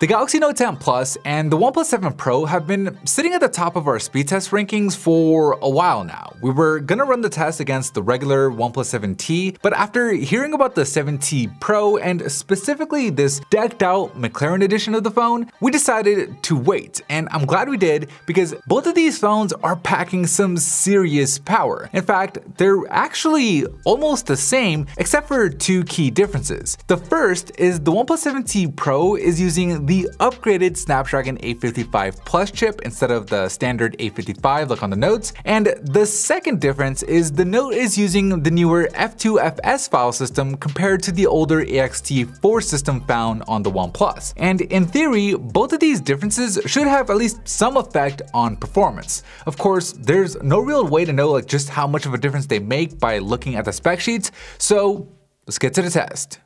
The Galaxy Note 10 Plus and the OnePlus 7 Pro have been sitting at the top of our speed test rankings for a while now. We were gonna run the test against the regular OnePlus 7T, but after hearing about the 7T Pro and specifically this decked out McLaren edition of the phone, we decided to wait. And I'm glad we did because both of these phones are packing some serious power. In fact, they're actually almost the same except for two key differences. The first is the OnePlus 7T Pro is using the upgraded Snapdragon 855 Plus chip instead of the standard 855 like on the Notes. And the second difference is the Note is using the newer F2FS file system compared to the older EXT4 system found on the OnePlus. And in theory, both of these differences should have at least some effect on performance. Of course, there's no real way to know like just how much of a difference they make by looking at the spec sheets, so let's get to the test.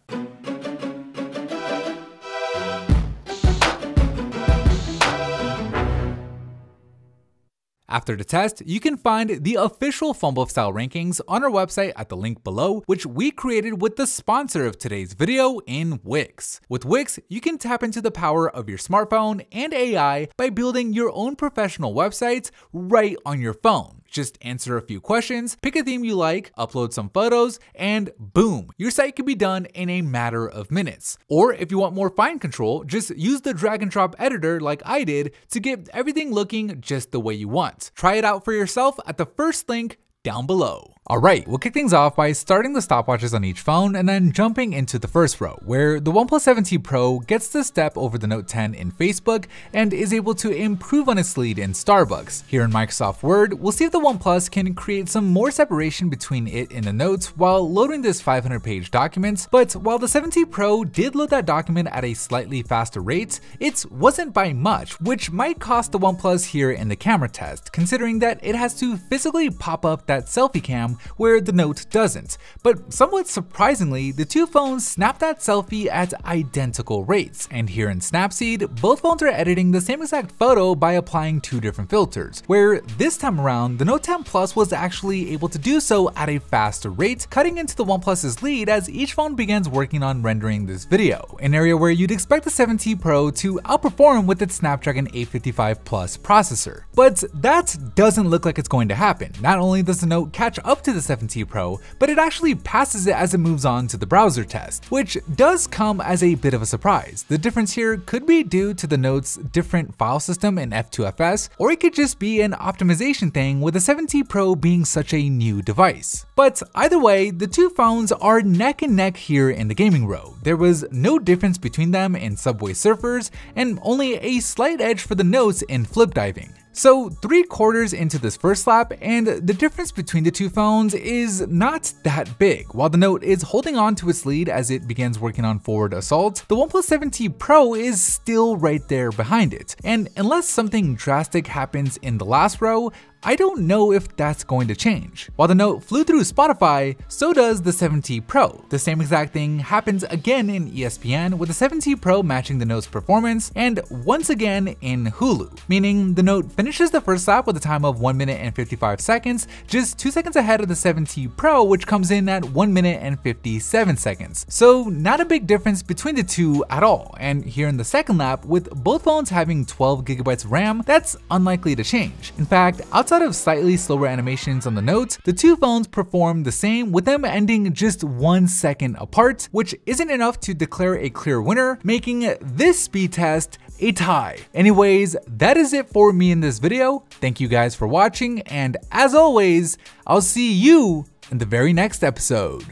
After the test, you can find the official PhoneBuff Style rankings on our website at the link below, which we created with the sponsor of today's video in Wix. With Wix, you can tap into the power of your smartphone and AI by building your own professional websites right on your phone. Just answer a few questions, pick a theme you like, upload some photos, and boom, your site can be done in a matter of minutes. Or if you want more fine control, just use the drag and drop editor like I did to get everything looking just the way you want. Try it out for yourself at the first link down below. Alright, we'll kick things off by starting the stopwatches on each phone and then jumping into the first row, where the OnePlus 7T Pro gets the step over the Note 10 in Facebook and is able to improve on its lead in Starbucks. Here in Microsoft Word, we'll see if the OnePlus can create some more separation between it and the notes while loading this 500 page document, but while the 7T Pro did load that document at a slightly faster rate, it wasn't by much, which might cost the OnePlus here in the camera test, considering that it has to physically pop up that selfie cam where the Note doesn't. But somewhat surprisingly, the two phones snap that selfie at identical rates, and here in Snapseed, both phones are editing the same exact photo by applying two different filters, where this time around, the Note 10 Plus was actually able to do so at a faster rate, cutting into the OnePlus's lead as each phone begins working on rendering this video, an area where you'd expect the 7T Pro to outperform with its Snapdragon 855 Plus processor. But that doesn't look like it's going to happen. Not only does Note catch up to the 7T Pro, but it actually passes it as it moves on to the browser test, which does come as a bit of a surprise. The difference here could be due to the Note's different file system in F2FS, or it could just be an optimization thing with the 7T Pro being such a new device. But either way, the two phones are neck and neck here in the gaming row. There was no difference between them in Subway Surfers, and only a slight edge for the Notes in flip diving. So three quarters into this first lap, and the difference between the two phones is not that big. While the Note is holding on to its lead as it begins working on forward assault, the OnePlus 7T Pro is still right there behind it. And unless something drastic happens in the last row, I don't know if that's going to change. While the Note flew through Spotify, so does the 7T Pro. The same exact thing happens again in ESPN with the 7T Pro matching the Note's performance and once again in Hulu, meaning the Note finishes the first lap with a time of 1 minute and 55 seconds, just 2 seconds ahead of the 7T Pro which comes in at 1 minute and 57 seconds. So not a big difference between the two at all, and here in the second lap, with both phones having 12 gigabytes RAM, that's unlikely to change. In fact, outside Outside of slightly slower animations on the notes, the two phones perform the same with them ending just one second apart, which isn't enough to declare a clear winner, making this speed test a tie. Anyways, that is it for me in this video. Thank you guys for watching, and as always, I'll see you in the very next episode.